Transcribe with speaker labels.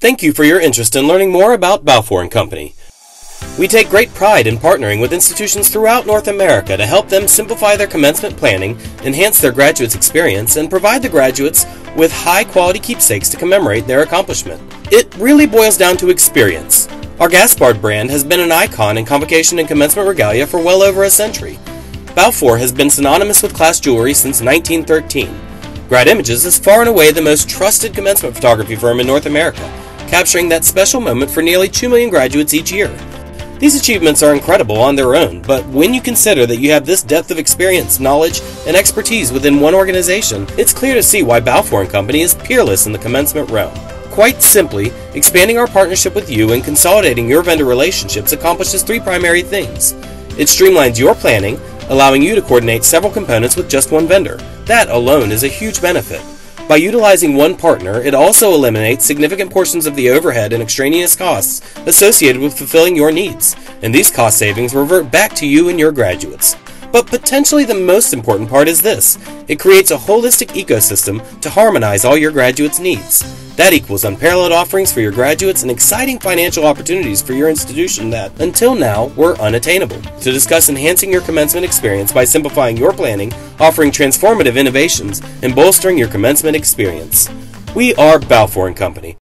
Speaker 1: Thank you for your interest in learning more about Balfour & Company. We take great pride in partnering with institutions throughout North America to help them simplify their commencement planning, enhance their graduates' experience, and provide the graduates with high quality keepsakes to commemorate their accomplishment. It really boils down to experience. Our Gaspard brand has been an icon in convocation and commencement regalia for well over a century. Balfour has been synonymous with class jewelry since 1913. Grad Images is far and away the most trusted commencement photography firm in North America, capturing that special moment for nearly 2 million graduates each year. These achievements are incredible on their own, but when you consider that you have this depth of experience, knowledge, and expertise within one organization, it's clear to see why Balfour & Company is peerless in the commencement realm. Quite simply, expanding our partnership with you and consolidating your vendor relationships accomplishes three primary things. It streamlines your planning, allowing you to coordinate several components with just one vendor. That alone is a huge benefit. By utilizing one partner, it also eliminates significant portions of the overhead and extraneous costs associated with fulfilling your needs, and these cost savings revert back to you and your graduates. But potentially the most important part is this it creates a holistic ecosystem to harmonize all your graduates' needs. That equals unparalleled offerings for your graduates and exciting financial opportunities for your institution that, until now, were unattainable. To discuss enhancing your commencement experience by simplifying your planning, offering transformative innovations, and bolstering your commencement experience. We are Balfour & Company.